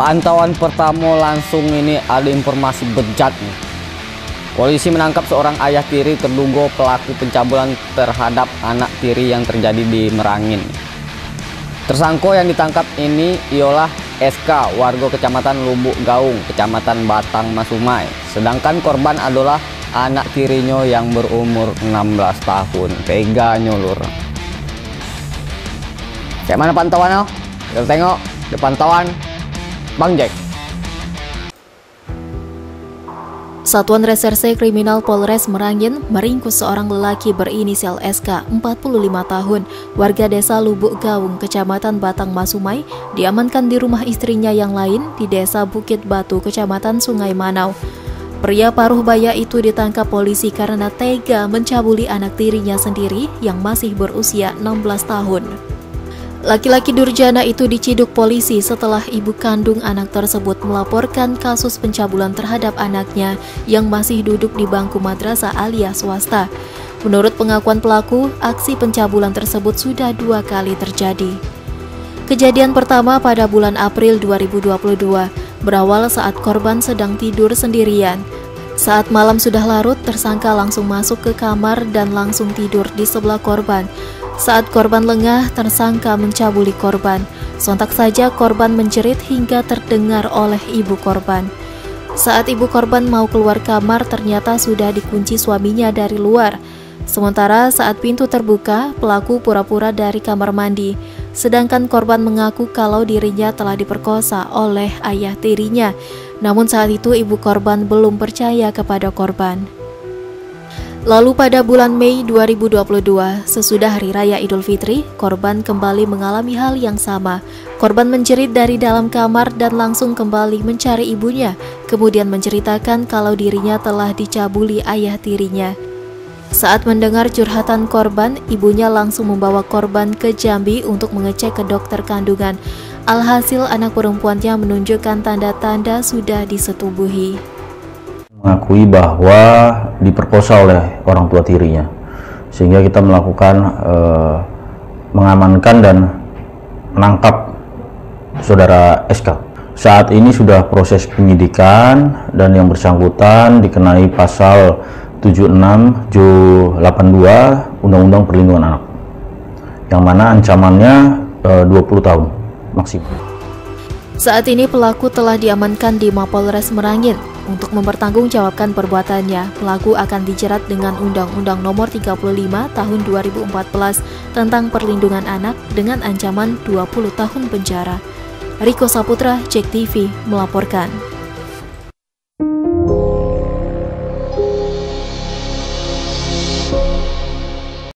Pantauan pertama langsung ini ada informasi bejat nih. Polisi menangkap seorang ayah tiri terduga pelaku pencabulan terhadap anak tiri yang terjadi di Merangin. Tersangka yang ditangkap ini ialah SK, warga Kecamatan Lubuk Gaung, Kecamatan Batang Masumai. Sedangkan korban adalah anak tirinya yang berumur 16 tahun. Teganya lur. Kayak mana pantauannya? Kita tengok di pantauan Bang Jack. Satuan Reserse Kriminal Polres Merangin meringkus seorang lelaki berinisial SK 45 tahun, warga desa Lubuk Gaung, Kecamatan Batang Masumai, diamankan di rumah istrinya yang lain di desa Bukit Batu, Kecamatan Sungai Manau. Pria paruh baya itu ditangkap polisi karena tega mencabuli anak tirinya sendiri yang masih berusia 16 tahun. Laki-laki durjana itu diciduk polisi setelah ibu kandung anak tersebut melaporkan kasus pencabulan terhadap anaknya yang masih duduk di bangku madrasah alias swasta. Menurut pengakuan pelaku, aksi pencabulan tersebut sudah dua kali terjadi. Kejadian pertama pada bulan April 2022 berawal saat korban sedang tidur sendirian. Saat malam sudah larut, tersangka langsung masuk ke kamar dan langsung tidur di sebelah korban. Saat korban lengah, tersangka mencabuli korban. Sontak saja korban menjerit hingga terdengar oleh ibu korban. Saat ibu korban mau keluar kamar, ternyata sudah dikunci suaminya dari luar. Sementara saat pintu terbuka, pelaku pura-pura dari kamar mandi. Sedangkan korban mengaku kalau dirinya telah diperkosa oleh ayah tirinya. Namun saat itu ibu korban belum percaya kepada korban. Lalu pada bulan Mei 2022, sesudah Hari Raya Idul Fitri, korban kembali mengalami hal yang sama. Korban menjerit dari dalam kamar dan langsung kembali mencari ibunya, kemudian menceritakan kalau dirinya telah dicabuli ayah tirinya. Saat mendengar curhatan korban, ibunya langsung membawa korban ke Jambi untuk mengecek ke dokter kandungan. Alhasil anak perempuannya menunjukkan tanda-tanda sudah disetubuhi mengakui bahwa diperkosa oleh orang tua tirinya. Sehingga kita melakukan eh, mengamankan dan menangkap saudara SK saat ini sudah proses penyidikan dan yang bersangkutan dikenai pasal 76 Ju 82 Undang-Undang Perlindungan Anak yang mana ancamannya eh, 20 tahun maksimal saat ini pelaku telah diamankan di Mapolres Merangin untuk mempertanggungjawabkan perbuatannya, pelaku akan dijerat dengan Undang-Undang Nomor 35 Tahun 2014 tentang Perlindungan Anak dengan ancaman 20 tahun penjara. Riko Saputra, Cek TV, melaporkan.